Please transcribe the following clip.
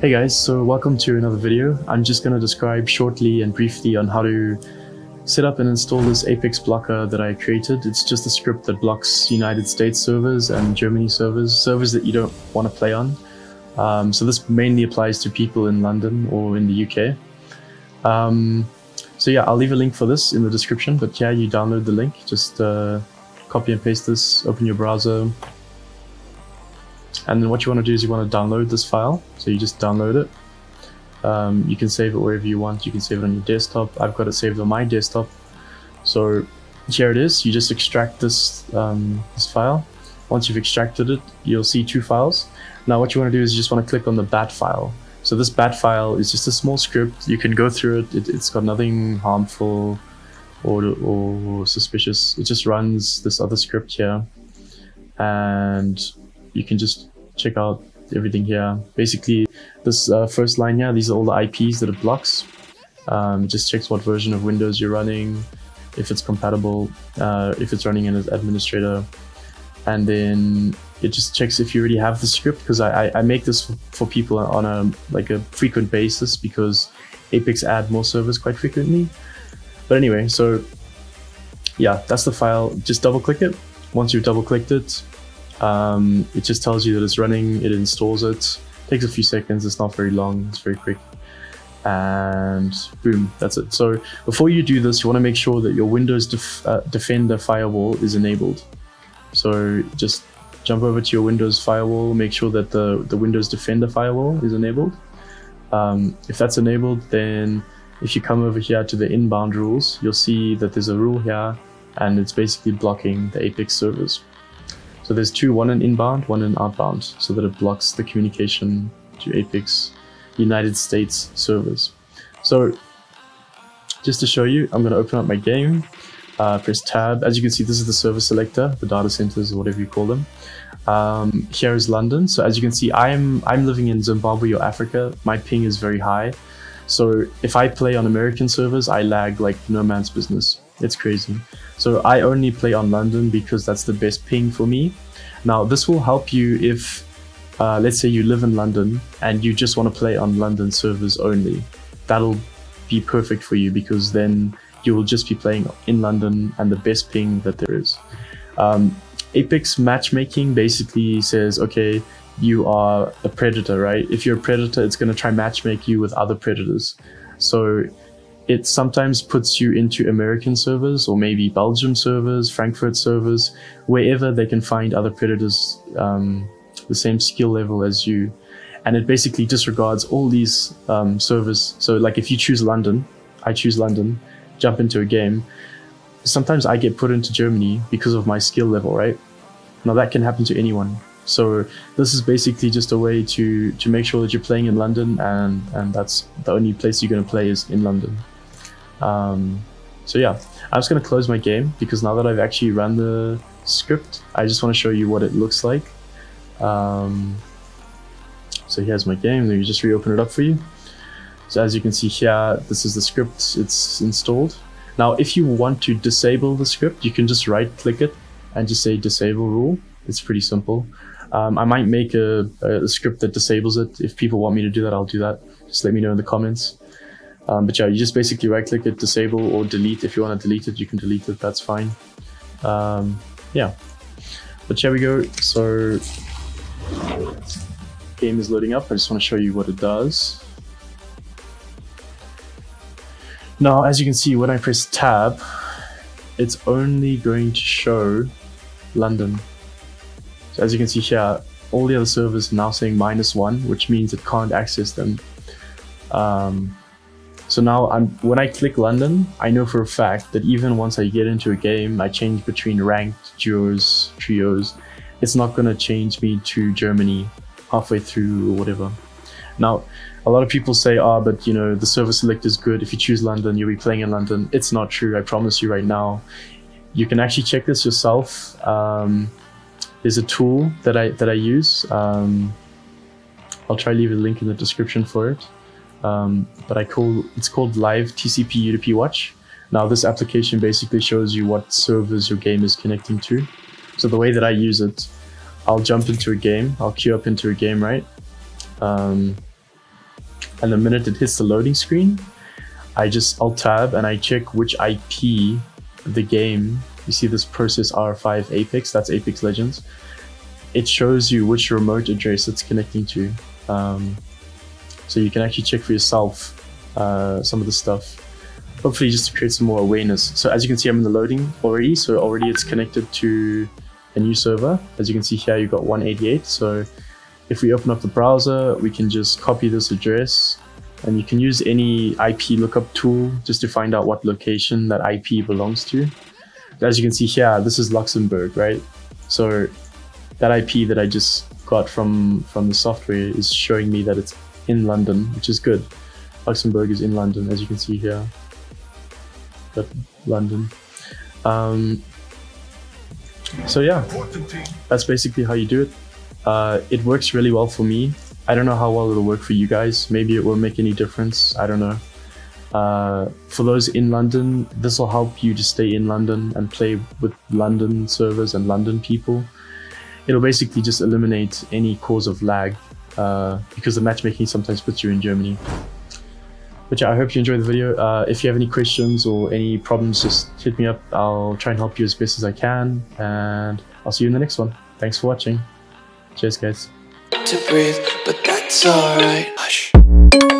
Hey guys, so welcome to another video. I'm just going to describe shortly and briefly on how to set up and install this Apex blocker that I created. It's just a script that blocks United States servers and Germany servers, servers that you don't want to play on. Um, so this mainly applies to people in London or in the UK. Um, so yeah, I'll leave a link for this in the description, but yeah, you download the link, just uh, copy and paste this, open your browser, and then what you want to do is you want to download this file. So you just download it. Um, you can save it wherever you want. You can save it on your desktop. I've got it saved on my desktop. So here it is. You just extract this, um, this file. Once you've extracted it, you'll see two files. Now what you want to do is you just want to click on the bat file. So this bat file is just a small script. You can go through it. it has got nothing harmful or, or suspicious. It just runs this other script here. And you can just check out everything here. Basically, this uh, first line here, these are all the IPs that it blocks. Um, just checks what version of Windows you're running, if it's compatible, uh, if it's running as administrator, and then it just checks if you already have the script because I, I, make this for people on a like a frequent basis because Apex add more servers quite frequently. But anyway, so yeah, that's the file. Just double click it. Once you've double clicked it, um, it just tells you that it's running, it installs it, takes a few seconds, it's not very long, it's very quick. And boom, that's it. So before you do this, you want to make sure that your Windows Def uh, Defender firewall is enabled. So just jump over to your Windows firewall, make sure that the, the Windows Defender firewall is enabled. Um, if that's enabled, then if you come over here to the inbound rules, you'll see that there's a rule here and it's basically blocking the Apex servers. So there's two, one in inbound, one in outbound, so that it blocks the communication to Apex United States servers. So just to show you, I'm going to open up my game, uh, press tab. As you can see, this is the server selector, the data centers, or whatever you call them. Um, here is London. So as you can see, I'm I'm living in Zimbabwe or Africa. My ping is very high. So if I play on American servers, I lag like no man's business. It's crazy. So I only play on London because that's the best ping for me. Now this will help you if, uh, let's say you live in London and you just want to play on London servers only. That'll be perfect for you because then you will just be playing in London and the best ping that there is. Um, Apex matchmaking basically says, okay, you are a predator, right? If you're a predator, it's going to try matchmake you with other predators. So it sometimes puts you into American servers or maybe Belgium servers, Frankfurt servers, wherever they can find other predators um, the same skill level as you. And it basically disregards all these um, servers. So, like if you choose London, I choose London, jump into a game. Sometimes I get put into Germany because of my skill level, right? Now that can happen to anyone. So this is basically just a way to to make sure that you're playing in London, and and that's the only place you're going to play is in London. Um, so yeah, I'm just going to close my game because now that I've actually run the script, I just want to show you what it looks like. Um, so here's my game. Let me just reopen it up for you. So as you can see here, this is the script. It's installed. Now, if you want to disable the script, you can just right click it and just say disable rule. It's pretty simple. Um, I might make a, a, script that disables it. If people want me to do that, I'll do that. Just let me know in the comments. Um, but yeah, you just basically right click it, disable or delete. If you want to delete it, you can delete it. That's fine. Um, yeah. But here we go. So game is loading up. I just want to show you what it does. Now, as you can see, when I press tab, it's only going to show London. So as you can see here, all the other servers are now saying minus one, which means it can't access them. Um, so now I'm when I click London, I know for a fact that even once I get into a game, I change between ranked, duos, trios, it's not gonna change me to Germany halfway through or whatever. Now, a lot of people say, ah, oh, but you know, the server select is good. If you choose London, you'll be playing in London. It's not true. I promise you right now. You can actually check this yourself. Um, there's a tool that I that I use. Um, I'll try to leave a link in the description for it um, but I call it's called Live TCP UDP Watch. Now this application basically shows you what servers your game is connecting to. So the way that I use it, I'll jump into a game, I'll queue up into a game, right? Um, and the minute it hits the loading screen, I just alt tab and I check which IP the game. You see this process R5 Apex, that's Apex Legends. It shows you which remote address it's connecting to. Um, so you can actually check for yourself uh, some of the stuff. Hopefully just to create some more awareness. So as you can see, I'm in the loading already. So already it's connected to a new server. As you can see here, you've got 188. So if we open up the browser, we can just copy this address and you can use any IP lookup tool just to find out what location that IP belongs to. As you can see here, this is Luxembourg, right? So that IP that I just got from, from the software is showing me that it's in London, which is good. Luxembourg is in London, as you can see here. But London. Um, so yeah, that's basically how you do it. Uh, it works really well for me. I don't know how well it'll work for you guys. Maybe it won't make any difference. I don't know. Uh, for those in London, this will help you to stay in London and play with London servers and London people. It'll basically just eliminate any cause of lag uh, because the matchmaking sometimes puts you in Germany. But yeah, I hope you enjoyed the video. Uh, if you have any questions or any problems, just hit me up. I'll try and help you as best as I can. And I'll see you in the next one. Thanks for watching. Cheers, guys. To breathe, but that's alright.